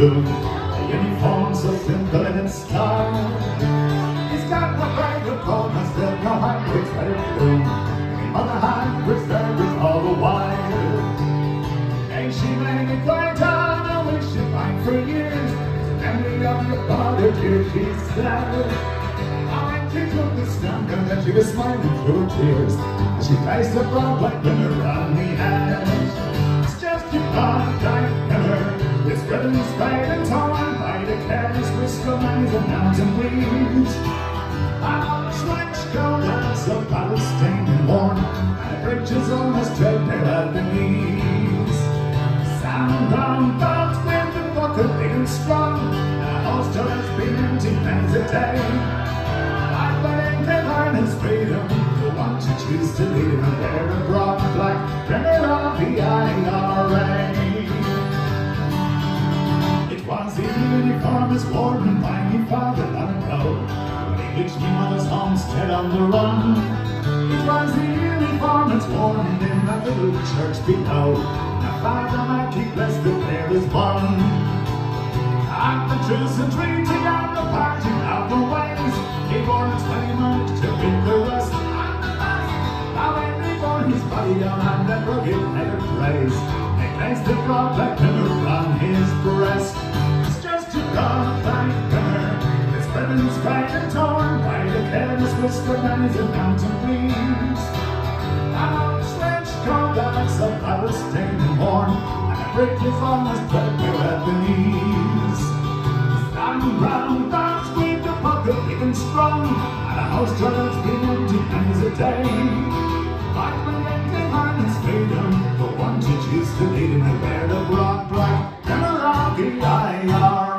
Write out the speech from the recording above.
blue. The uniform's so simple in its style. He's got the bag of gold, but still no let it bloom. Mother hybrids there with all the while. And she made me quite down, I wish she'd find for years. Memory of your father, dear, she's sad. I went to took the stump and then she was smiling through tears. And she placed a broad like ribbon around me lines and mountain breeze. Our trench coat has a Palestine and worn, and the bridge is almost threadbare at the knees. Sound on thoughts with the bucket and strong, a hostel has been empty many a day. Uniform as worn by me father long ago, when me mother's homestead on the run. It was the uniform that's worn in that little church below. Now father might keep bless the there is one. At the truce and treaty and the parting of the ways, he wore his twenty mark to beat the rest. Now when they bore his body down on that rugged leather place, they placed the broad black pillar on his breast. Careless whisper lines and mountain breeze. Trench coat that's of Palestine and worn, and the bridge is almost threadbare at the knees. Stand round that with the pocket big and strong, and a house that's been empty times a day. Like the empty man is freedom, the one to choose to lead him and wear the broad black and the rocky IRA.